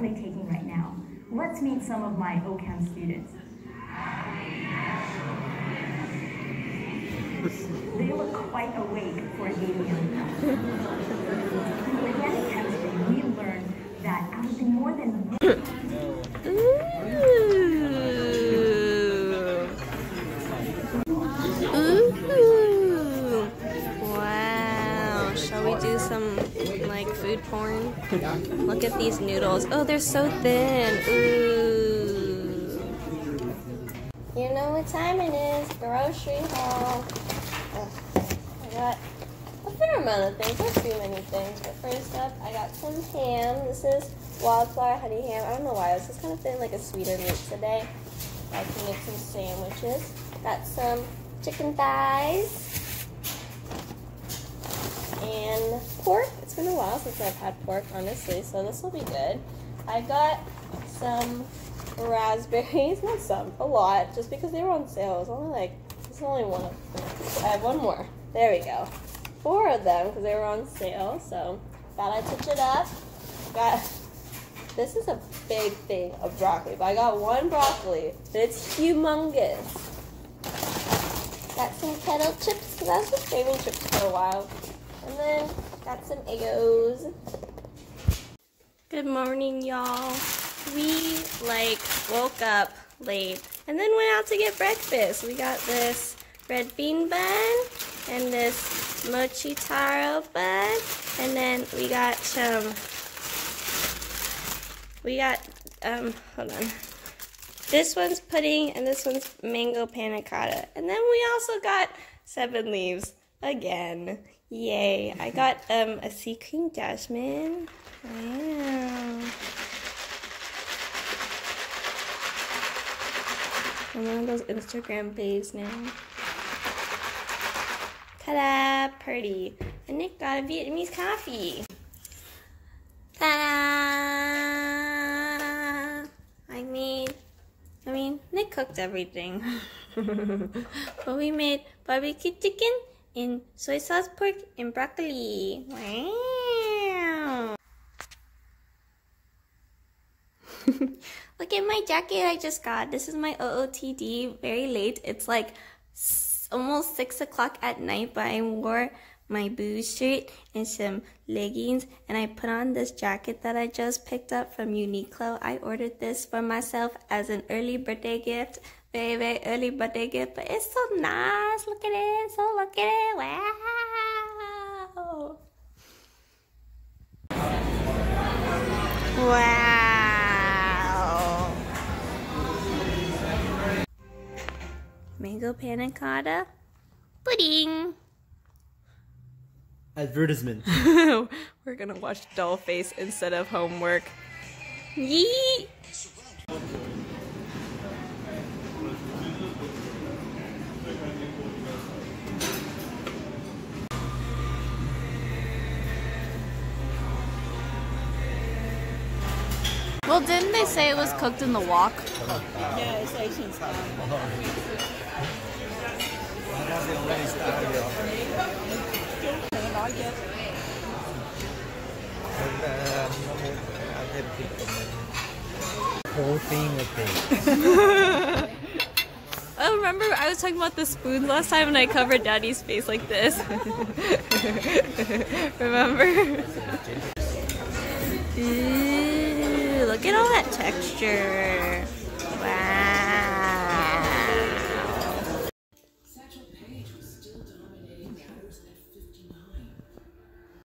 currently taking right now. Let's meet some of my OChem students. They look quite awake for 8 a.m. In organic chemistry, we learned that out of the more than Ooh. Ooh. Wow. Shall we do some like food porn? Look at these noodles. Oh, they're so thin. Ooh. You know what time it is. Grocery haul. I got a fair amount of things. Not too many things. But first up, I got some ham. This is wildflower honey ham. I don't know why. This is kind of feeling like a sweeter meat today. I can make some sandwiches. Got some chicken thighs and pork. It's been a while since I've had pork, honestly, so this will be good. I got some raspberries, not some, a lot, just because they were on sale. It was only like, is only one of them. I have one more. There we go. Four of them because they were on sale, so thought I'd switch it up. Got this is a big thing of broccoli, but I got one broccoli, but it's humongous. Got some kettle chips, because I was just saving chips for a while. And then got some Eggos. Good morning, y'all. We, like, woke up late and then went out to get breakfast. We got this red bean bun and this mochi taro bun. And then we got some we got, um, hold on. This one's pudding and this one's mango panna cotta. And then we also got seven leaves again. Yay. I got um, a sea cream jasmine. Wow. I'm one of those Instagram babes now. Ta-da! Pretty. And Nick got a Vietnamese coffee. Ta-da! I made, I mean, Nick cooked everything. but we made barbecue chicken and soy sauce pork and broccoli. Wow! Look at my jacket I just got. This is my OOTD, very late. It's like almost 6 o'clock at night, but I wore my booze shirt and some leggings and I put on this jacket that I just picked up from Uniqlo. I ordered this for myself as an early birthday gift. Very, very early birthday gift, but it's so nice. Look at it. So look at it. Wow. Wow. Mango panna cotta. Pudding. Advertisement. We're gonna watch Dollface instead of homework. Yeet! Well, didn't they say it was cooked in the wok? Yeah, it's Asian style. I? Whole thing of things. Oh, remember I was talking about the spoons last time and I covered Daddy's face like this. remember? Look at all that texture. Wow.